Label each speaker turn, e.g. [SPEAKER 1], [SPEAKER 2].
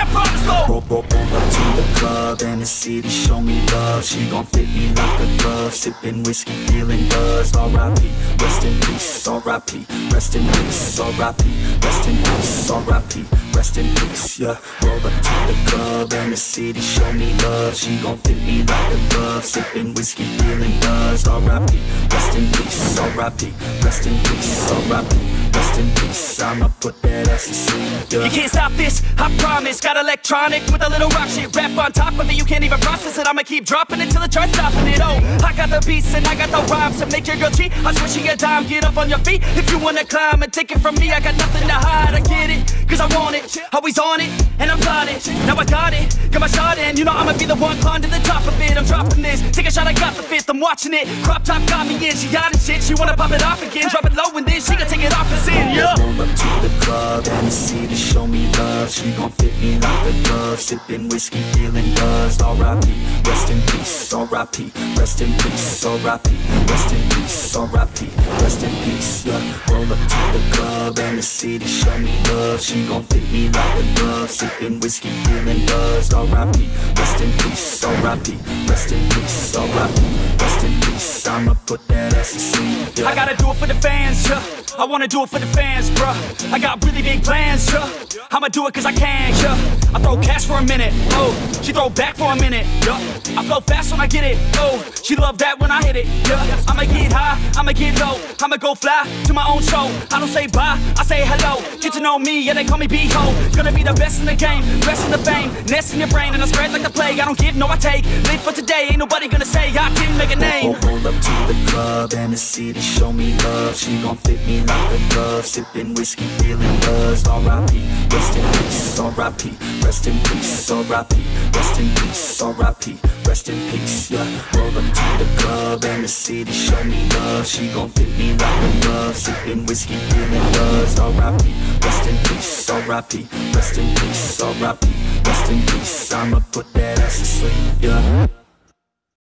[SPEAKER 1] Roll, the club and the city show me love She gon' fit me like a glove Sipping whiskey, feeling buzzed R.I.P. Rest in peace, R.I.P. Rest in peace, R.I.P. Rest in peace, R.I.P. Rest in peace, yeah Roll up to the club and the city show me love She gon' fit me like a glove Sipping whiskey, feeling buzzed R.I.P. Rest in peace, R.I.P. Rest in peace, R.I.P. In peace, I'ma put that ass to sleep, yeah.
[SPEAKER 2] You can't stop this, I promise. Got electronic with a little rock shit Rap on top of it, you can't even process it. I'ma keep dropping it till it starts stopping it. Oh, I got the beats and I got the rhymes To make your girl cheat, I switch you a dime. Get up on your feet if you wanna climb And take it from me, I got nothing to hide Always on it, and I'm plotting Now I got it, got my shot in. You know I'ma be the one climb to the top of it. I'm dropping this, take a shot, I got the fifth. I'm watching it, crop top got me in. She got it shit, she wanna pop it off again. Drop it low and then she going to take it off and sin, yeah
[SPEAKER 1] Roll up to the club and the city show me love. She gon' fit me like a glove. Sipping whiskey, feeling buzzed R.I.P. Rest in peace, R.I.P. Rest in peace, R.I.P. Rest in peace, R.I.P. Rest in peace, yeah. Roll up to the club and the city show me love She gon' fit me like a glove Sipping whiskey, feeling buzzed R.I.P. Rest in peace, R.I.P. Rest in peace, R.I.P. Rest in peace, I'ma put that ass to sleep, yeah
[SPEAKER 2] I gotta do it for the fans, yeah. I wanna do it for the fans, bruh. I got really big plans, yeah. I'ma do it cause I can, yeah. I throw cash for a minute, oh. She throw back for a minute, yeah. I flow fast when I get it, oh. She love that when I hit it, yeah. I'ma get high, I'ma get low. I'ma go fly to my own show. I don't say bye, I say hello. Get to know me, yeah, they call me B-Ho. Gonna be the best in the game, best in the fame. Nest in your brain and I spread like the plague. I don't give, no, I take. Live for today, ain't nobody gonna say I didn't make a name.
[SPEAKER 1] Roll, roll up to the club and the city show me love She gon' fit me like a glove Sippin' whiskey, feeling buzzed R.I.P. Rest in peace, R.I.P. Rest in peace, R.I.P. Rest in peace, R.I.P. Rest in peace, yeah Roll up to the club and the city show me love She gon' fit me like a glove Sipping whiskey, feeling buzzed R.I.P. Rest in peace, R.I.P. Rest in peace, R.I.P. Rest in peace, I'ma put that ass to sleep, yeah